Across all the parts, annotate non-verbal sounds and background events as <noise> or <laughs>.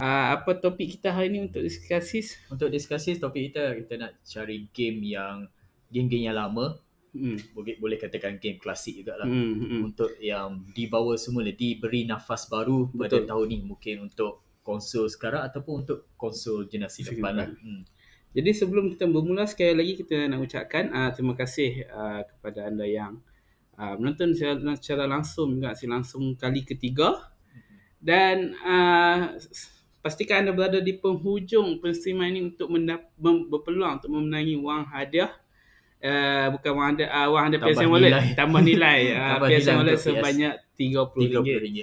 uh, apa topik kita hari ni untuk diskusi? Untuk diskusi topik kita kita nak cari game yang game-game yang lama Hmm. boleh boleh katakan game klasik jugalah. Hmm. hmm. Untuk yang dibawa semula diberi nafas baru pada Betul. tahun ni mungkin untuk konsol sekarang ataupun untuk konsol generasi Generasi depan lah. Hmm. Jadi sebelum kita bermula sekali lagi kita nak ucapkan uh, terima kasih uh, kepada anda yang uh, menonton secara, secara langsung juga si langsung kali ketiga dan uh, pastikan anda berada di penghujung penstreaman ini untuk mendap- mem- berpeluang untuk memenangi wang hadiah Uh, bukan wang hadiah, uh, wang hadiah Tambah PSN Wallet nilai. tambah nilai uh, <laughs> Tambah PSN nilai Wallet sebanyak RM30 RM30.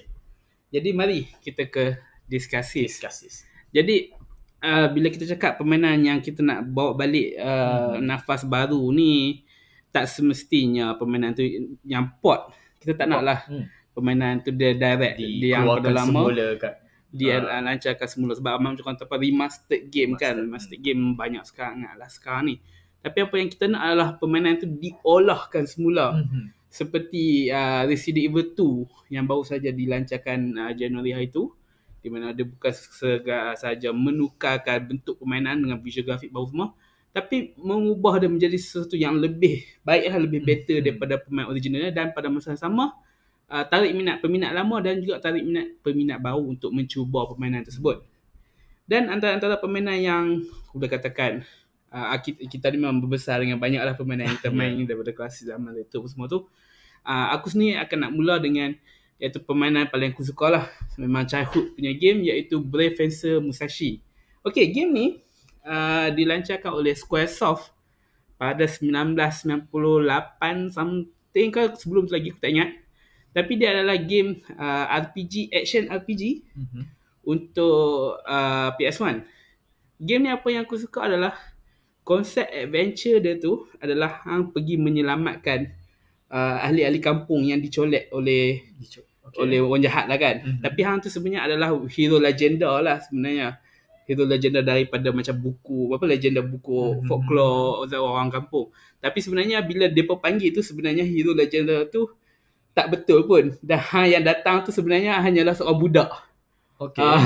jadi mari kita ke diskusi Diskusi. jadi uh, bila kita cakap permainan yang kita nak bawa balik uh, Hmm. nafas baru ni tak semestinya permainan tu yang port. Kita tak nak lah Hmm. permainan tu dia direct dia yang pada lama semula kat dia Ah. uh, lancarkan semula. Sebab Amam macam apa remastered game kan. Remastered, remastered game banyak sekarang lah sekarang ni. Tapi apa yang kita nak adalah permainan tu diolahkan semula. Hmm. seperti uh, Resident Evil 2 yang baru saja dilancarkan uh, Januari hari itu di mana dia bukan saja menukarkan bentuk permainan dengan visual grafik baru semua. Tapi mengubah dia menjadi sesuatu yang lebih baik lah, lebih better Hmm. daripada pemain originalnya dan pada masa yang sama uh, tarik minat peminat lama dan juga tarik minat peminat baru untuk mencuba permainan tersebut. Dan antara-antara permainan yang aku boleh katakan uh, kita, kita ni memang berbesar dengan banyaklah permainan yang kita <laughs> main daripada kelas zaman itu semua tu. Uh, aku sendiri akan nak mula dengan iaitu permainan paling aku suka lah. Memang childhood punya game iaitu Brave Fencer Musashi. Okay, game ni uh, dilancarkan oleh Squaresoft pada 1998 something ke sebelum tu lagi aku tak ingat. Tapi dia adalah game uh, RPG, action RPG Hmm. untuk uh, PS1. Game ni apa yang aku suka adalah konsep adventure dia tu adalah hang pergi menyelamatkan uh, ahli-ahli kampung yang dicolek oleh Okay. oleh orang jahat lah kan. Mhm. Tapi hang tu sebenarnya adalah hero legenda lah sebenarnya. Hero legenda daripada macam buku, apa legenda buku Mhm. folklore orang kampung. Tapi sebenarnya bila depa panggil tu sebenarnya hero legenda tu tak betul pun. Dan <laughs> yang datang tu sebenarnya hanyalah seorang budak. Okay. Ah,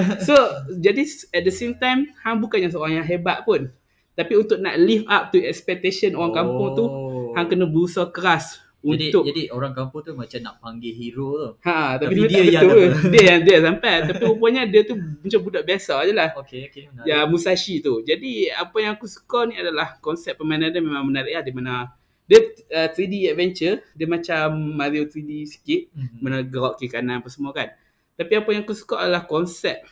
<laughs> so jadi at the same time hang bukannya seorang yang hebat pun. Tapi untuk nak live up to expectation orang kampung tu, hang kena berusaha keras Oh. jadi, untuk jadi orang kampung tu macam nak panggil hero tu. Ha, tapi, Tapi dia, dia yang betul. Dia yang dia sampai. tapi <laughs> rupanya dia tu macam budak biasa je lah. Okay, okay. menarik. Ya Musashi tu. Jadi apa yang aku suka ni adalah konsep permainan dia memang menarik lah. Di mana dia uh, 3D adventure. Dia macam Mario 3D sikit. Mhm. Mana gerak kiri kanan apa semua kan. Tapi apa yang aku suka adalah konsep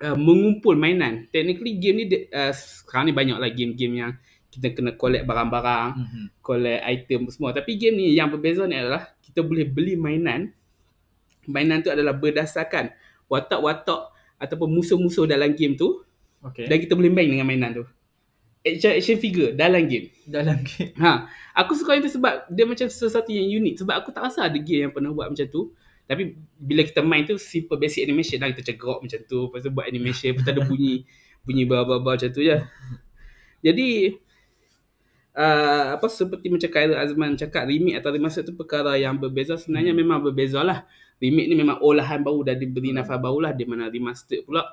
uh, mengumpul mainan. Technically game ni uh, sekarang ni banyak lah game-game yang kita kena collect barang-barang Mhm. collect item semua. Tapi game ni yang berbeza ni adalah kita boleh beli mainan. Mainan tu adalah berdasarkan watak-watak ataupun musuh-musuh dalam game tu Okay. dan kita boleh main dengan mainan tu. Action, action figure dalam game. Dalam game. Ha, aku suka itu sebab dia macam sesuatu yang unik sebab aku tak rasa ada game yang pernah buat macam tu. Tapi bila kita main tu simple basic animation lah kita gerak macam tu, lepas tu buat animation, lepas tu ada bunyi <laughs> bunyi baba-baba macam tu je. Jadi uh, apa seperti macam Khairul Azman cakap remake atau remaster tu perkara yang berbeza sebenarnya Hmm. memang berbeza lah. Remake ni memang olahan baru dah diberi nafas baru lah di mana remaster pula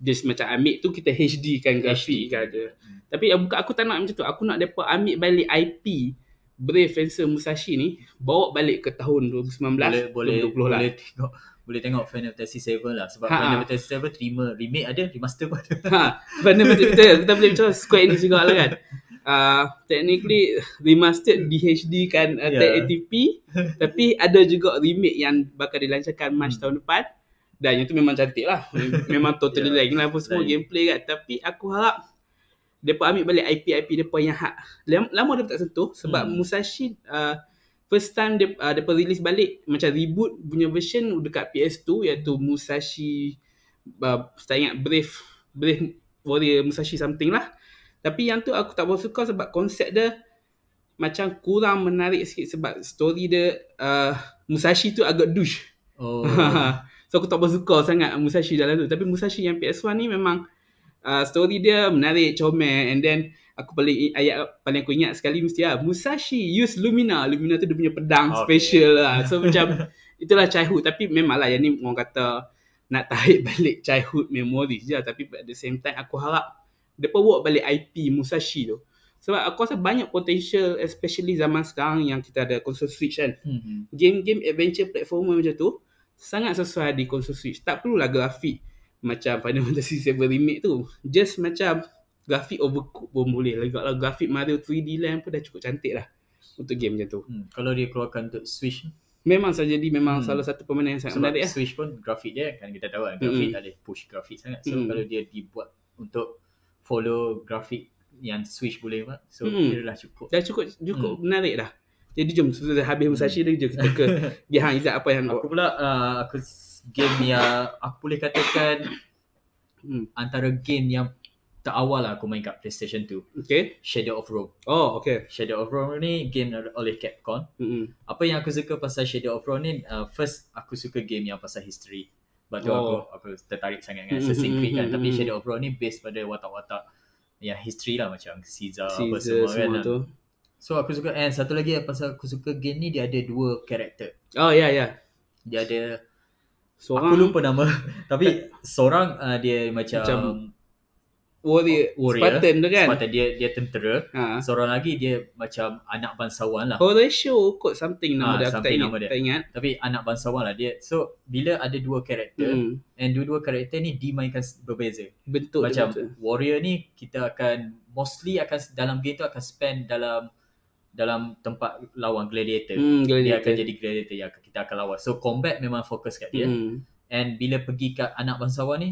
dia macam ambil tu kita HD kan grafik kan je. Hmm. Tapi uh, bukan aku tak nak macam tu. Aku nak depa ambil balik IP Brave Fencer Musashi ni bawa balik ke tahun 2019 Boleh boleh 2020 lah. boleh tengok boleh tengok Final Fantasy 7 lah sebab Ha, Final ha. Fantasy 7 terima remake ada, remaster pun ada. Ha, benar betul betul. Kita boleh bicara Square Enix juga lah kan. Uh, <laughs> technically remastered di HD kan uh, Yeah. 1080p tapi ada juga remake yang bakal dilancarkan March Hmm. tahun depan dan yang tu memang cantik lah memang totally Yeah. lain lah apa semua Lain. gameplay kan tapi aku harap mereka ambil balik IP-IP mereka yang hak lama, dia tak sentuh sebab Hmm. Musashi uh, first time dia uh, mereka release balik macam reboot punya version dekat PS2 iaitu Musashi uh, tak ingat Brave Brave Warrior Musashi something lah tapi yang tu aku tak berapa suka sebab konsep dia macam kurang menarik sikit sebab story dia uh, Musashi tu agak douche. Oh. <laughs> so aku tak berapa suka sangat Musashi dalam tu. Tapi Musashi yang PS1 ni memang uh, story dia menarik, comel and then aku paling ayat paling aku ingat sekali mesti lah Musashi use Lumina. Lumina tu dia punya pedang Okay. special lah. So macam <laughs> itulah childhood tapi memanglah yang ni orang kata nak tarik <laughs> balik childhood memories je tapi at the same time aku harap dia bawa balik IP Musashi tu. Sebab aku rasa banyak potential especially zaman sekarang yang kita ada konsol Switch kan. Hmm. Game-game adventure platformer macam tu sangat sesuai di konsol Switch. Tak perlulah grafik macam Final <laughs> Fantasy 7 Remake tu. Just macam grafik overcook pun boleh. Lagi kalau grafik Mario 3D Land pun dah cukup cantik lah untuk game macam tu. Hmm. Kalau dia keluarkan untuk Switch Memang saja jadi memang Hmm. salah satu permainan yang sangat sebab menarik lah. Switch pun grafik dia kan kita tahu kan grafik Mm-mm. tak ada push grafik sangat. So Mm. kalau dia dibuat untuk follow grafik yang Switch boleh buat. So Mm. dia dah cukup. Dah cukup cukup menarik dah. Jadi jom sudah habis Musashi tu jom kita ke dia hang Izzat apa yang Aku pula uh, aku game yang aku boleh katakan Hmm. antara game yang terawal lah aku main kat PlayStation 2 Okay. Shadow of Rome. Oh, okay. Shadow of Rome ni game oleh Capcom. Mm-mm. Apa yang aku suka pasal Shadow of Rome ni uh, first aku suka game yang pasal history. Sebab tu Oh. aku aku tertarik sangat dengan Mm, Assassin's Creed kan. mm, Tapi Shadow of Rome ni based pada watak-watak yang history lah macam Caesar, apa Caesar semua, semua kan. tu. So aku suka and satu lagi pasal aku suka game ni dia ada dua karakter. Oh, ya, ya. Dia ada Seorang aku lupa nama <laughs> tapi seorang uh, dia macam, Macam warrior, warrior Spartan tu kan. Spartan dia dia tentera. Ha. Seorang lagi dia macam anak bangsawan lah. Horatio kot something nama Ah, dia. Aku tak something ingat. dia. Tak ingat. Tapi anak bangsawan lah dia. So bila ada dua karakter Mm. and dua-dua karakter ni dimainkan berbeza. Bentuk macam betul. warrior ni kita akan mostly akan dalam game tu akan spend dalam dalam tempat lawan gladiator. Hmm, Dia akan gladiator. jadi gladiator yang kita akan lawan. So combat memang fokus kat dia. Hmm. And bila pergi kat anak bangsawan ni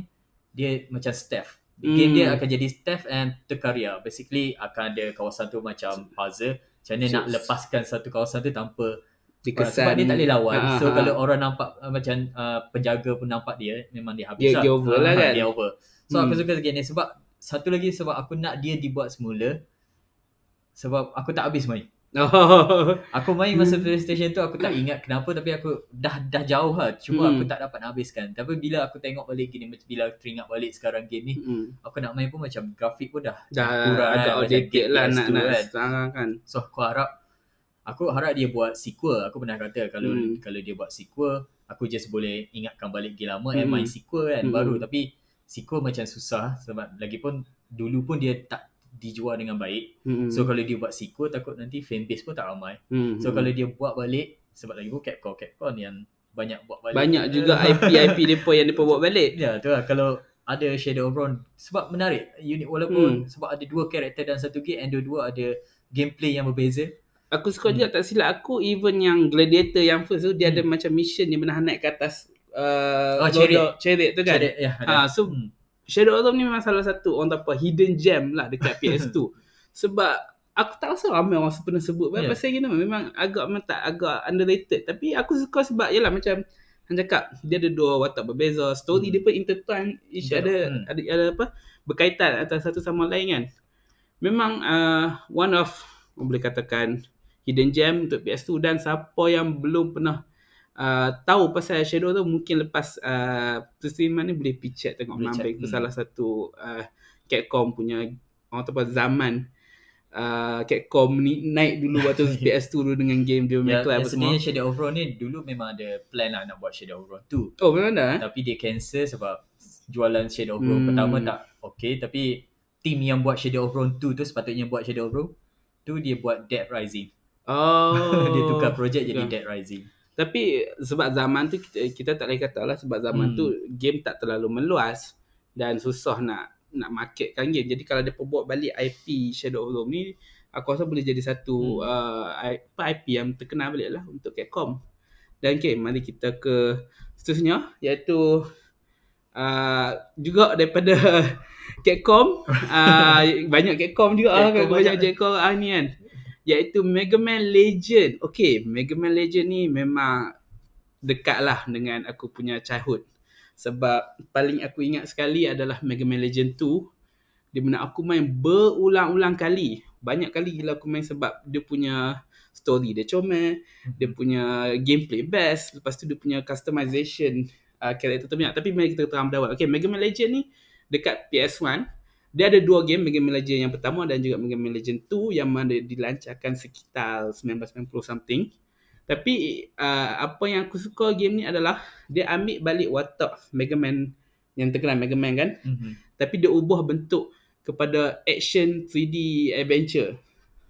dia macam stealth. Hmm. Game dia akan jadi stealth and terkarya. Basically akan ada kawasan tu macam puzzle. Macam mana So- nak lepaskan satu kawasan tu tanpa Dikesan. sebab dia tak boleh lawan. Ha, so ha, kalau ha. orang nampak uh, macam uh, penjaga pun nampak dia memang dia Dia- habis lah. dia over lah Ah, kan? Dia over. So Hmm. aku suka game ni sebab satu lagi sebab aku nak dia dibuat semula sebab aku tak habis main. Oh. Aku main masa Hmm. PlayStation tu aku tak ingat kenapa tapi aku dah dah jauh lah. Cuma Hmm. aku tak dapat nak habiskan. Tapi bila aku tengok balik gini macam bila aku teringat balik sekarang game ni Hmm. aku nak main pun macam grafik pun dah Dah kurang agak kan, macam outdated lah PS2 nak nak kan. sekarang kan. So aku harap aku harap dia buat sequel. Aku pernah kata kalau Hmm. kalau dia buat sequel, aku just boleh ingatkan balik game lama and Hmm. main sequel kan Hmm. baru tapi sequel macam susah sebab lagipun dulu pun dia tak dijual dengan baik. Hmm. So kalau dia buat sequel takut nanti fanbase pun tak ramai. Hmm. So kalau dia buat balik sebab lagi pun Capcom Capcom yang banyak buat balik. banyak <laughs> juga IP-IP depa yang depa bawa balik. Ya, tu lah kalau ada Shadow of Rome sebab menarik unik walaupun sebab ada dua karakter dalam satu game and dua-dua ada gameplay yang berbeza. Aku suka Hmm. juga tak silap aku even yang gladiator yang first tu dia ada Hmm. macam mission dia menahan naik ke atas uh, Oh, chariot. chariot tu kan. Ada, ya, Ha, so Hmm. Shadow of Rome ni memang salah satu orang tak apa hidden gem lah dekat <laughs> PS2. Sebab aku tak rasa ramai orang pernah sebut yeah. Pasal gitu memang agak memang tak agak underrated tapi aku suka sebab yalah macam Han cakap dia ada dua watak berbeza story Hmm. dia pun intertwine each ada, Hmm. ada ada apa berkaitan antara satu sama lain kan memang uh, one of boleh katakan hidden gem untuk PS2 dan siapa yang belum pernah uh, tahu pasal Shadow tu mungkin lepas uh, streaman ni boleh pergi tengok Boleh check, ke hmm. salah satu uh, Capcom punya orang tu zaman uh, Capcom ni naik dulu waktu <laughs> PS2 dulu dengan game dia May Cry ya, apa semua. Shadow of Rome ni dulu memang ada plan lah nak buat Shadow of Rome 2. Oh memang dah eh? Tapi dia cancel sebab jualan Shadow of Rome Hmm. pertama tak okay. Tapi team yang buat Shadow of Rome 2 tu sepatutnya buat Shadow of Rome tu dia buat Dead Rising. Oh. <laughs> dia tukar projek jadi. Dead Rising. Tapi sebab zaman tu kita, kita tak boleh kata lah sebab zaman Hmm. tu game tak terlalu meluas dan susah nak nak marketkan game. Jadi kalau dia buat balik IP Shadow of Rome ni aku rasa boleh jadi satu Hmm. uh, IP yang terkenal balik lah untuk Capcom. Dan okay, mari kita ke seterusnya iaitu uh, juga daripada <laughs> Capcom uh, <laughs> banyak Capcom juga lah Capcom banyak banyak. Capcom ah, ni kan iaitu Mega Man Legend. Okay, Mega Man Legend ni memang dekat lah dengan aku punya childhood. Sebab paling aku ingat sekali adalah Mega Man Legend 2 di mana aku main berulang-ulang kali. Banyak kali gila aku main sebab dia punya story dia comel, dia punya gameplay best, lepas tu dia punya customization uh, karakter tu banyak. Tapi mari kita terang pada awal. Okay, Mega Man Legend ni dekat PS1 dia ada dua game Mega Man Legend yang pertama dan juga Mega Man Legend 2 yang mana dilancarkan sekitar 1990 something. Tapi uh, apa yang aku suka game ni adalah dia ambil balik watak Mega Man yang terkenal Mega Man kan. Mhm. Tapi dia ubah bentuk kepada action 3D adventure.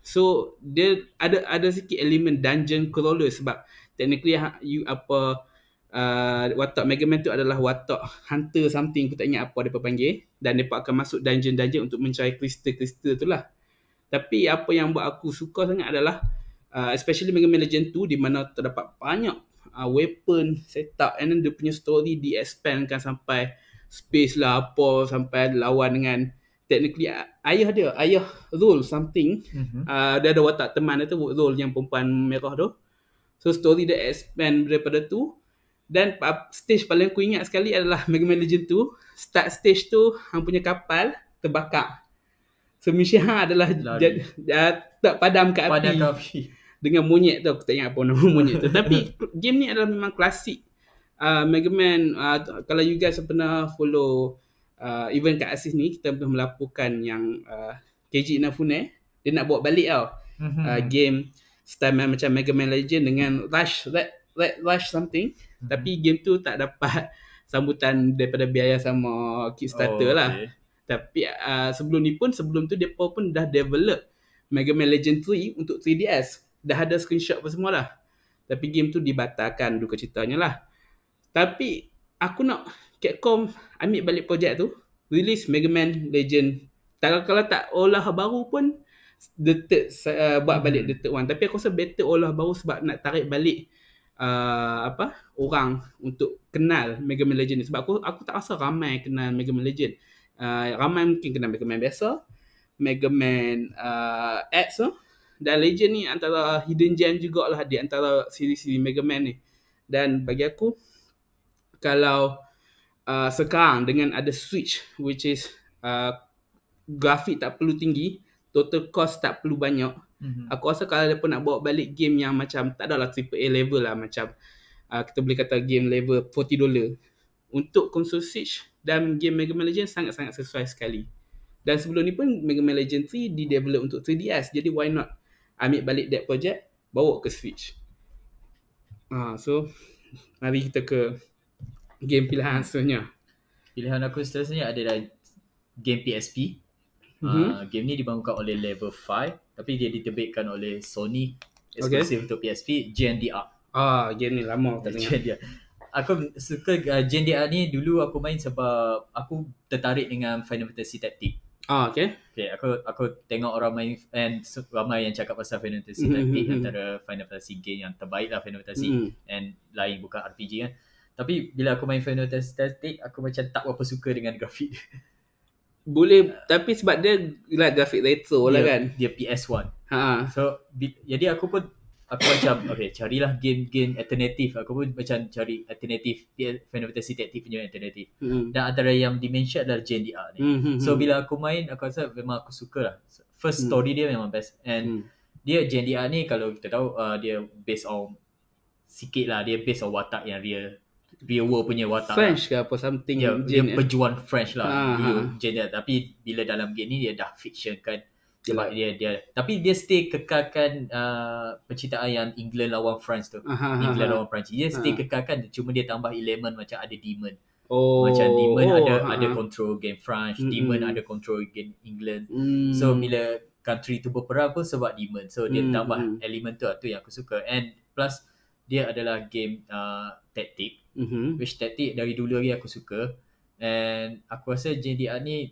So dia ada ada sikit elemen dungeon crawler sebab technically ha- you apa uh, watak Mega Man tu adalah watak hunter something aku tak ingat apa dia panggil. Dan depa akan masuk dungeon-dungeon untuk mencari kristal-kristal tu lah. Tapi apa yang buat aku suka sangat adalah uh, especially Mega Man Legend 2 di mana terdapat banyak uh, weapon setup. And then dia punya story di expandkan sampai space lah apa sampai lawan dengan technically ayah dia ayah Zul something. Mhm. uh, dia ada watak teman dia tu Zul yang perempuan merah tu. So story dia expand daripada tu dan uh, stage paling aku ingat sekali adalah Mega Man Legend 2 start stage tu hang punya kapal terbakar. So mission hang adalah jad, uh, tak padam kat api. Pada kafi. <laughs> dengan monyet tu aku tak ingat apa nama <laughs> monyet tu. Tapi game ni adalah memang klasik. Uh, Mega Man uh, kalau you guys pernah follow uh, event kat Asis ni kita pernah melaporkan yang uh, Keiji Inafune dia nak bawa balik tau. Mhm. uh, game style macam Mega Man Legend dengan Rush Red, Red Rush something Tapi game tu tak dapat <laughs> sambutan daripada biaya sama Kickstarter Oh, lah okay. tapi uh, sebelum ni pun sebelum tu depa pun dah develop Mega Man Legend 3 untuk 3DS. Dah ada screenshot apa semua dah. Tapi game tu dibatalkan duka ceritanya lah. Tapi aku nak Capcom ambil balik projek tu, release Mega Man Legend. Tak kalau tak olah baru pun the third uh, buat balik the third one. Tapi aku rasa better olah baru sebab nak tarik balik uh, apa orang untuk kenal Mega Man Legend ni sebab aku aku tak rasa ramai kenal Mega Man Legend. Uh, ramai mungkin kenal Mega Man biasa, Mega Man uh, X tu. Dan Legend ni antara hidden gem jugalah di antara siri-siri Mega Man ni. Dan bagi aku kalau uh, sekarang dengan ada Switch which is uh, grafik tak perlu tinggi, total cost tak perlu banyak. Mhm. Aku rasa kalau dia pun nak bawa balik game yang macam tak adalah triple A level lah macam uh, kita boleh kata game level 40 dolar untuk konsol Switch dan game Mega Man Legend sangat-sangat sesuai sekali. Dan sebelum ni pun Mega Man Legend 3 di-develop untuk 3DS. Jadi why not ambil balik that project bawa ke Switch. Ah, so mari kita ke game pilihan seterusnya. Pilihan aku seterusnya adalah game PSP. Mhm. Uh, game ni dibangunkan oleh Level 5 tapi dia diterbitkan oleh Sony eksklusif untuk PSP JNDR. Ah, game ni lama aku tak dengar. Aku suka uh, JNDR ni dulu aku main sebab aku tertarik dengan Final Fantasy Tactics. Ah, okay. Okay, aku aku tengok orang main and ramai yang cakap pasal Final Fantasy Mhm, Tactics mhm. antara Final Fantasy game yang terbaik lah Final Fantasy Hmm. and lain bukan RPG kan. Tapi bila aku main Final Fantasy Tactics aku macam tak berapa suka dengan <laughs> grafik dia. Boleh tapi sebab dia lah grafik retro lah dia, kan. Dia PS1. Ha. So bi- jadi aku pun aku macam <laughs> okay carilah game-game alternatif. Aku pun macam cari alternatif Final Fantasy Tactics punya alternatif. Hmm. Dan antara yang dimension adalah JNDR ni. Hmm, hmm, So hmm. bila aku main aku rasa memang aku suka lah. First Hmm. story dia memang best and hmm. dia JNDR ni kalau kita tahu uh, dia based on sikit lah dia based on watak yang real real world punya watak French ke apa something lah. dia, dia gen- pejuang French lah Ah, dulu ah. JNDR tapi bila dalam game ni dia dah fiction kan sebab Yelah. dia dia tapi dia stay kekalkan uh, penciptaan yang England lawan France tu Ah, ah, England ah. lawan Perancis dia stay Ah. kekalkan cuma dia tambah elemen macam ada demon Oh. macam demon ada ah, ada control game France Mm-mm. demon ada control game England Hmm. So bila country tu berperang pun sebab demon. So dia Hmm, tambah hmm. elemen tu lah, tu yang aku suka. And plus dia adalah game uh, tactic Mhm. which tactic dari dulu lagi aku suka. And aku rasa JDR ni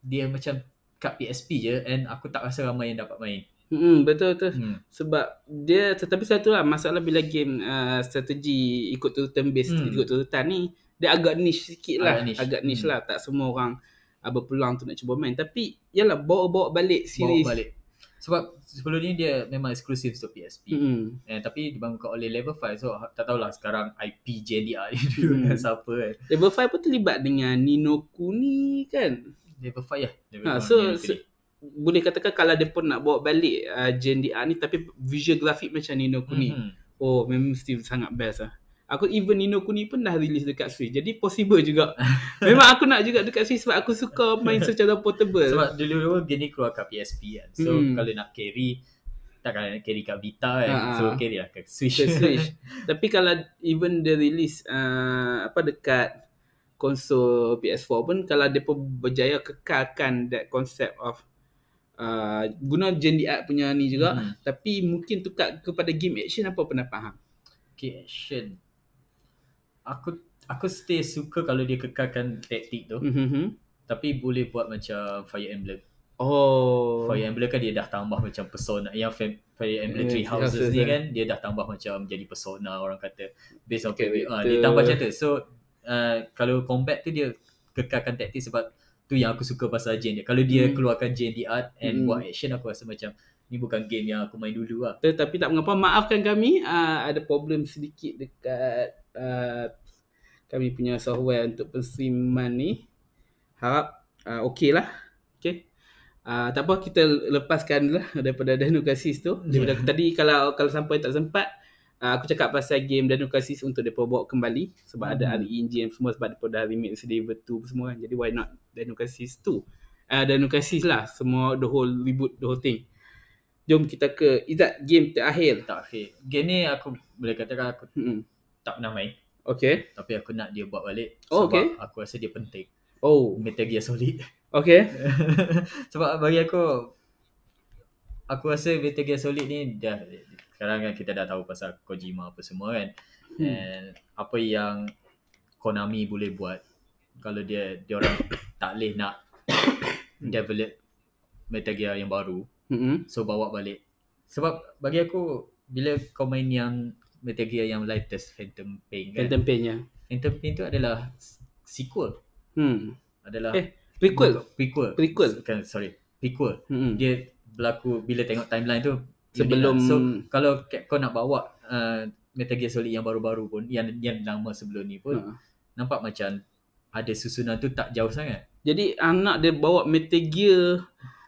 dia macam kat PSP je and aku tak rasa ramai yang dapat main. Hmm, betul betul. Hmm. Sebab dia tetapi satu lah masalah bila game uh, strategi ikut turn based Hmm. ikut turutan ni dia agak niche sikit lah. Agak niche. Agak niche Hmm. lah. Tak semua orang uh, berpeluang tu nak cuba main. Tapi yalah bawa-bawa balik Bawa series. balik. Sebab sebelum ni dia memang eksklusif untuk PSP. Hmm. And, tapi dibangunkan oleh Level 5 so tak tahulah sekarang IP JDR ni dulu Hmm. dengan siapa kan. Level 5 pun terlibat dengan Nino Kuni kan. Level 5 ya. Level Ha, 5 so, so boleh katakan kalau dia pun nak bawa balik uh, JNDR ni tapi visual grafik macam Nino Kuni. Mhm. Oh memang mesti sangat best lah. Aku even Nino Kuni pun dah release dekat Switch. Jadi possible juga. <laughs> Memang aku nak juga dekat Switch sebab aku suka main secara portable. Sebab dulu-dulu game ni keluar kat PSP kan. So Hmm. kalau nak carry takkan nak carry kat Vita kan. Ah, ah. So carry lah kat Switch. Switch. <laughs> Tapi kalau even the release uh, apa dekat konsol PS4 pun kalau depa berjaya kekalkan that concept of uh, guna Gen art punya ni juga Hmm. tapi mungkin tukar kepada game action apa pendapat hang? okay, action. Aku aku stay suka kalau dia kekalkan taktik tu. Mhm. Tapi boleh buat macam Fire Emblem. Oh. Fire Emblem kan dia dah tambah macam persona. Yang Fire- Fire Emblem Eh, Three Houses Houses, ni eh. kan dia dah tambah macam jadi persona orang kata. Based on Character. uh, dia tambah macam tu. So uh, kalau combat tu dia kekalkan taktik sebab tu yang aku suka pasal Jane dia. Kalau dia Hmm. keluarkan Jane di art and Hmm. buat action aku rasa macam ni bukan game yang aku main dulu lah. Tetapi tak mengapa maafkan kami uh, ada problem sedikit dekat uh, kami punya software untuk penstreaman ni. Harap uh, okey lah. Okey. Uh, tak apa kita lepaskan lah <laughs> daripada Danukasis tu. Daripada tadi kalau kalau sampai tak sempat uh, aku cakap pasal game Danukasis untuk depa bawa kembali sebab ada Hmm. RE engine semua sebab depa dah remake Slaver 2 semua kan. Jadi why not Danukasis 2? Uh, Danukasis lah semua the whole reboot the whole thing. Jom kita ke Izzat game terakhir. Okay. Game ni aku boleh katakan aku Hmm. Tak pernah main. Okay. Tapi aku nak dia buat balik. Oh, sebab okay. aku rasa dia penting. Oh. Metal Gear Solid. Okay. <laughs> Sebab bagi aku aku rasa Metal Gear Solid ni dah sekarang kan kita dah tahu pasal Kojima apa semua kan. Hmm. And apa yang Konami boleh buat kalau dia dia orang <coughs> tak boleh nak <coughs> develop Metal Gear yang baru Hmm. so bawa balik. Sebab bagi aku bila kau main yang Metal Gear yang latest Phantom Pain kan. Phantom Pain nya. Phantom Pain tu adalah sequel. Hmm. Adalah Eh, prequel. prequel. Prequel. Kan sorry. Prequel. Hmm. dia berlaku bila tengok timeline tu Sebelum- lah. so kalau Capcom nak bawa uh, Metal Gear Solid yang baru-baru pun yang yang lama sebelum ni pun Ha. nampak macam ada susunan tu tak jauh sangat Jadi anak dia bawa Metal Gear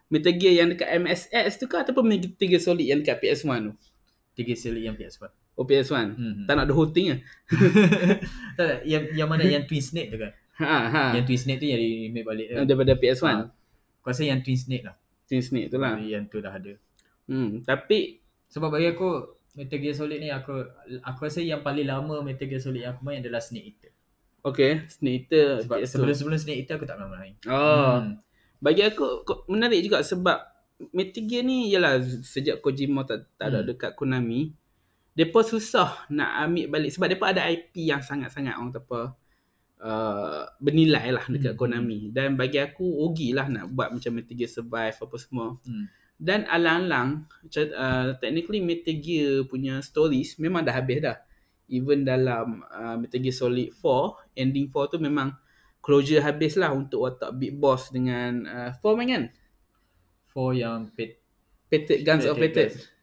Metal Gear yang dekat MSX tu ke ataupun Metal Gear Solid yang dekat PS1 tu? Metal Gear Solid yang PS1 Oh PS1. hmm. Tak nak the whole thing ah. <laughs> tak, tak, yang yang mana yang Twin Snake tu kan <laughs> Ha ha. yang Twin Snake tu yang remake balik tu Daripada PS1. Ha. aku rasa yang Twin Snake lah Twin Snake tu lah. yang tu dah ada Hmm. Tapi sebab bagi aku Metal Gear Solid ni aku aku rasa yang paling lama Metal Gear Solid yang aku main adalah Snake Eater okay, Snake Eater. sebab PS2. sebelum-sebelum Snake Eater aku tak pernah main Oh. Hmm. Bagi aku menarik juga sebab Metal Gear ni ialah sejak Kojima tak, tak ada Hmm. dekat Konami, depa susah nak ambil balik sebab depa ada IP yang sangat-sangat orang kata apa uh, bernilai lah dekat Hmm. Konami dan bagi aku rugi lah nak buat macam Metal Gear Survive apa semua. Hmm. Dan alang-alang uh, technically Metal Gear punya stories memang dah habis dah. Even dalam uh, Metal Gear Solid 4, ending 4 tu memang closure habis lah untuk watak Big Boss dengan uh, 4 main kan? For yang pet, Pated Guns of Pated. Guns.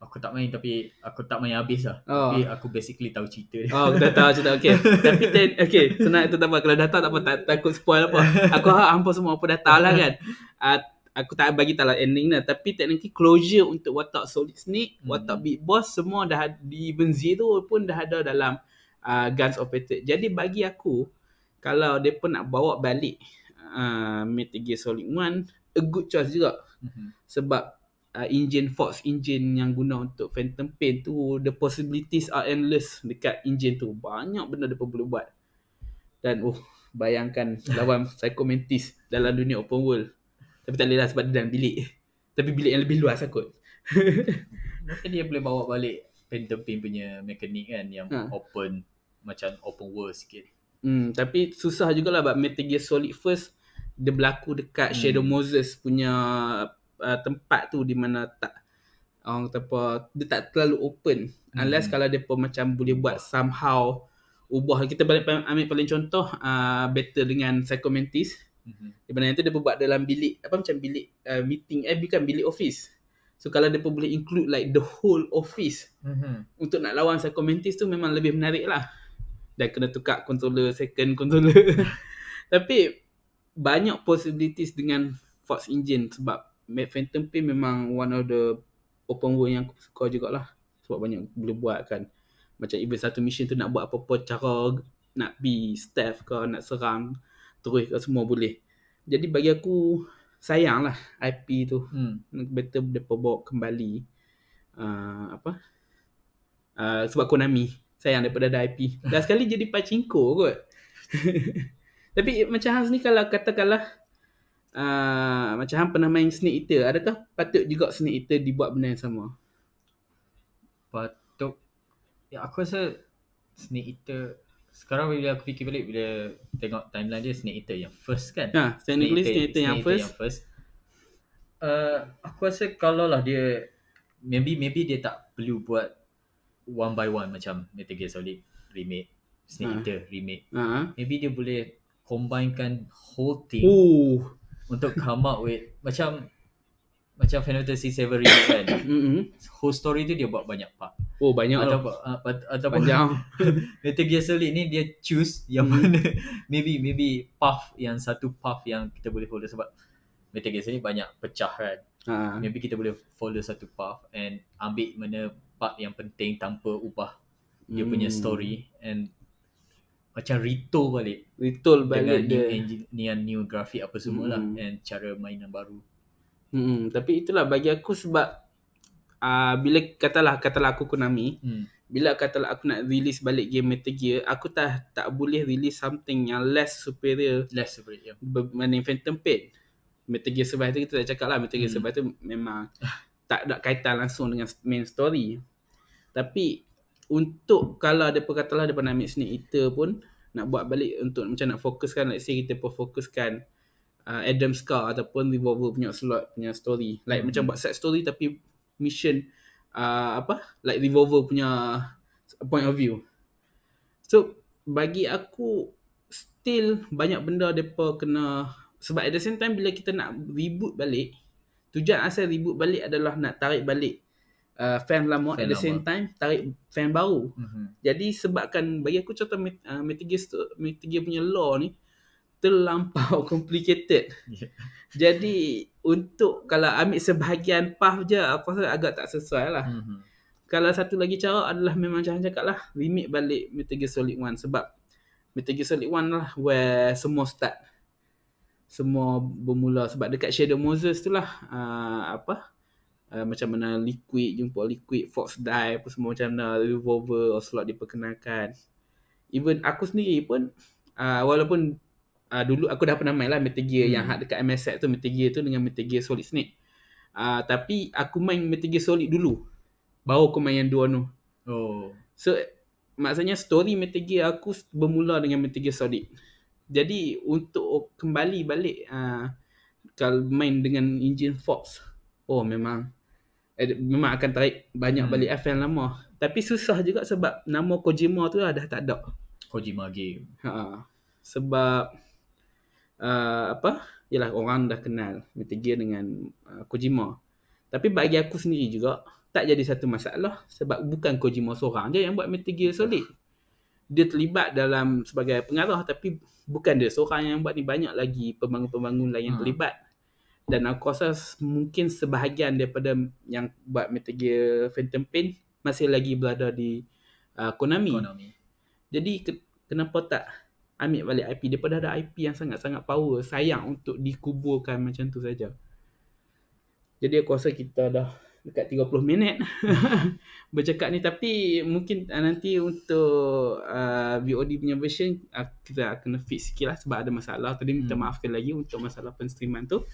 Aku tak main tapi aku tak main habis lah. Oh. Tapi aku basically tahu cerita dia. Oh, dah tahu cerita. Okay. Tapi ten, okay, senang itu tak apa. Kalau dah tahu tak apa, tak, takut spoil apa. Aku hampa semua apa dah tahu lah kan. Uh, aku tak bagi tahu lah ending lah. Tapi technically closure untuk watak Solid Snake, Hmm. watak Big Boss, semua dah di Even Zero pun dah ada dalam uh, Guns of Pated. Jadi bagi aku, kalau mereka nak bawa balik uh, Metal Gear Solid 1, a good choice juga. Mhm. Sebab uh, engine Fox engine yang guna untuk Phantom Pain tu the possibilities are endless dekat engine tu banyak benda dia boleh buat dan oh bayangkan lawan <laughs> Psycho Mantis dalam dunia open world tapi tak boleh lah sebab dia dalam bilik tapi bilik yang lebih luas kot <laughs> Mungkin dia boleh bawa balik Phantom Pain punya mekanik kan yang Ha. open macam open world sikit. hmm, tapi susah jugalah sebab Metal Gear Solid first dia berlaku dekat Hmm. Shadow Moses punya uh, tempat tu di mana tak orang kata apa dia tak terlalu open unless Hmm. kalau dia pun macam boleh buat somehow ubah kita balik ambil paling contoh uh, battle dengan Psycho Mantis Mhm. di mana itu dia buat dalam bilik apa macam bilik uh, meeting eh bukan bilik office so kalau dia boleh include like the whole office Mhm. untuk nak lawan Psycho tu memang lebih menarik lah dan kena tukar controller second controller <laughs> tapi banyak possibilities dengan Fox Engine sebab Phantom Pain memang one of the open world yang aku suka jugalah. Sebab banyak boleh buat kan. Macam even satu mission tu nak buat apa-apa cara nak be stealth ke nak serang terus ke semua boleh. Jadi bagi aku sayang lah IP tu. Hmm. better mereka bawa kembali uh, apa? Uh, sebab Konami sayang daripada ada IP dah sekali jadi pachinko kot. <laughs> Tapi macam Hans ni kalau katakanlah uh, macam Hans pernah main Snake Eater. Adakah patut juga Snake Eater dibuat benda yang sama? Patut. Ya aku rasa Snake Eater Sekarang bila aku fikir balik Bila tengok timeline dia Snake Eater yang first kan? Ha technically Snake Eater yang first. yang first. Uh, Aku rasa kalau lah dia Maybe maybe dia tak perlu buat One by one macam Metal Gear Solid remake Snake Ha. Eater remake. Ha. Maybe dia boleh Combinekan whole thing oh Untuk come up with Macam Macam Final Fantasy 7 remake kan <coughs> mm Whole story tu dia buat banyak part oh banyak atau lah atau ataupun panjang <laughs> Metal Gear Solid ni dia choose yang Hmm. mana maybe maybe path yang satu path yang kita boleh follow sebab Metal Gear Solid banyak pecah kan. ha Maybe kita boleh follow satu path and ambil mana part yang penting tanpa ubah dia punya Hmm. story and macam retool balik dengan balik new dia. engineer, new grafik apa semua lah Hmm. and cara mainan baru. Hmm, tapi itulah bagi aku sebab uh, bila katalah katalah aku Konami, Hmm. bila katalah aku nak release balik game Metal Gear, aku tak tak boleh release something yang less superior Less separate yeah. berbanding Phantom Pain. Metal Gear Survive tu kita dah cakap lah Metal Gear Hmm. Survive tu memang tak ada kaitan langsung dengan main story. Tapi untuk kalau ada katalah dia pernah ambil Snake Eater pun nak buat balik untuk macam nak fokuskan let's say kita fokuskan uh, Adam Scar ataupun Revolver punya slot punya story. Like Hmm. macam buat side story tapi mission uh, apa like Revolver punya point of view. So bagi aku still banyak benda depa kena sebab at the same time bila kita nak reboot balik tujuan asal reboot balik adalah nak tarik balik uh, fan lama Fan at the lama. same time tarik fan baru. Mhm. Jadi sebabkan bagi aku contoh uh, Metal sto- Metal Gear punya law ni terlampau <laughs> complicated. Yeah. Jadi untuk kalau ambil sebahagian path je aku rasa agak tak sesuai lah. Mhm. Kalau satu lagi cara adalah memang macam cakap lah remake balik Metal Gear Solid 1 sebab Metal Gear Solid 1 lah where semua start. Semua bermula sebab dekat Shadow Moses tu lah uh, apa uh, macam mana Liquid jumpa Liquid, Fox Die apa semua macam mana Revolver, Ocelot diperkenalkan. Even aku sendiri pun uh, walaupun uh, dulu aku dah pernah main lah Metal Gear Hmm. yang hard dekat MSX tu Metal Gear tu dengan Metal Gear Solid Snake. Uh, tapi aku main Metal Gear Solid dulu. Baru aku main yang dua tu. Oh. So maksudnya story Metal Gear aku bermula dengan Metal Gear Solid. Jadi untuk kembali balik uh, kalau main dengan engine Fox, oh memang eh, memang akan tarik banyak Hmm. balik FM lama. Tapi susah juga sebab nama Kojima tu dah, dah tak ada. Kojima game. Ha. Sebab uh, apa? Yalah orang dah kenal Metal Gear dengan uh, Kojima. Tapi bagi aku sendiri juga tak jadi satu masalah sebab bukan Kojima seorang je yang buat Metal Gear Solid. Dia terlibat dalam sebagai pengarah tapi bukan dia seorang yang buat ni banyak lagi pembangun-pembangun lain yang Hmm. terlibat. Dan aku rasa mungkin sebahagian daripada yang buat Metal Gear Phantom Pain masih lagi berada di uh, Konami. Konami. Jadi ke- kenapa tak ambil balik IP daripada ada IP yang sangat-sangat power sayang untuk dikuburkan macam tu saja. Jadi aku rasa kita dah dekat 30 minit <laughs> bercakap ni tapi mungkin uh, nanti untuk uh, VOD punya version uh, kita kena fix sikit lah sebab ada masalah tadi minta Hmm. maafkan lagi untuk masalah penstreaman tu.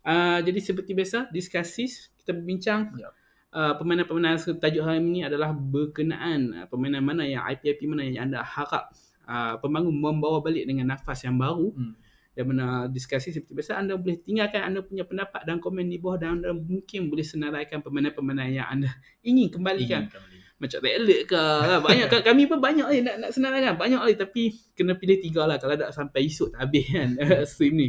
Uh, jadi seperti biasa diskusi kita berbincang. Yep. uh, permainan-permainan tajuk hari ini adalah berkenaan. Uh, permainan mana yang IP-IP mana yang anda harap uh, pembangun membawa balik dengan nafas yang baru. Hmm. dan mana diskusi seperti biasa anda boleh tinggalkan anda punya pendapat dan komen di bawah dan anda mungkin boleh senaraikan permainan-permainan yang anda ingin kembalikan. Ingin kembali. macam Red Alert ke banyak kan kami pun banyak ni nak, nak senaraikan. Banyak ni tapi kena pilih tiga lah. Kalau tak sampai esok tak habis kan <laughs> stream ni